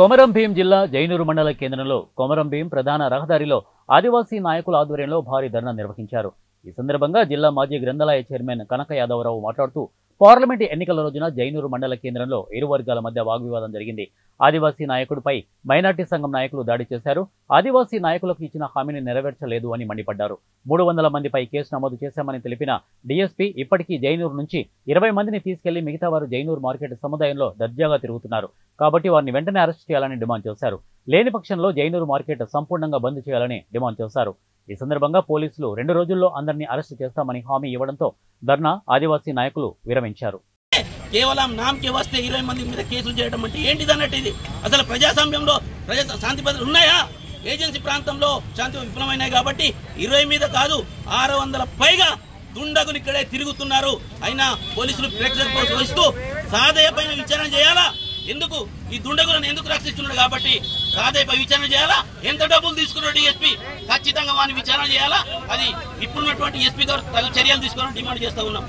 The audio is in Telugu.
కొమరం భీం జిల్లా జైనూరు మండల కేంద్రంలో కొమరం భీం ప్రధాన రహదారిలో ఆదివాసీ నాయకుల ఆధ్వర్యంలో భారీ ధర్నా నిర్వహించారు. ఈ సందర్భంగా జిల్లా మాజీ గ్రంథాలయ చైర్మన్ కనక యాదవరావు మాట్లాడుతూ పార్లమెంటు ఎన్నికల రోజున జైనూరు మండల కేంద్రంలో ఇరు వర్గాల మధ్య వాగ్వివాదం జరిగింది. ఆదివాసీ నాయకుడిపై మైనార్టీ సంఘం నాయకులు దాడి చేశారు. ఆదివాసీ నాయకులకు ఇచ్చిన హామీని నెరవేర్చలేదు అని మండిపడ్డారు. మూడు వందల మందిపై కేసు నమోదు చేశామని తెలిపిన డీఎస్పీ ఇప్పటికీ జైనూరు నుంచి ఇరవై మందిని తీసుకెళ్ళి మిగతా వారు జైనూరు మార్కెట్ సముదాయంలో దర్జాగా తిరుగుతున్నారు. కాబట్టి వారిని వెంటనే అరెస్ట్ చేయాలని డిమాండ్ చేశారు. లేని పక్షంలో జైనూరు మార్కెట్ సంపూర్ణంగా బంద్ చేయాలని డిమాండ్ చేశారు. ఈ సందర్భంగా పోలీసులు రెండు రోజుల్లో అందరినీ అరెస్టు చేస్తామని హామీ ఇవ్వడంతో ధర్నా ఆదివాసీ నాయకులు విరమించారు. కేవలం నామకే వస్తే ఇరవై మంది మీద కేసులు చేయడం అంటే ఏంటిది అన్నట్టు ఇది? అసలు ప్రజాస్వామ్యంలో ప్రజా శాంతి భద్రతలు ఉన్నాయా? ఏజెన్సీ ప్రాంతంలో శాంతి విఫలమైనాయి కాబట్టి ఇరవై మీద కాదు ఆరు వందల పైగా దుండగులు ఇక్కడే తిరుగుతున్నారు. అయినా పోలీసులు ప్రేక్షకులు వస్తూ సాదయ్య పైన విచారణ చేయాలా? ఎందుకు? ఈ దుండగులను ఎందుకు రక్షిస్తున్నాడు కాబట్టి? రాధేపై విచారణ చేయాలా? ఎంత డబ్బులు తీసుకున్నాడు డిఎస్పీ ఖచ్చితంగా వాని విచారణ చేయాలా? అది ఇప్పుడున్నటువంటి ఎస్పీ గారు తగు చర్యలు తీసుకోవాలని డిమాండ్ చేస్తా ఉన్నాం.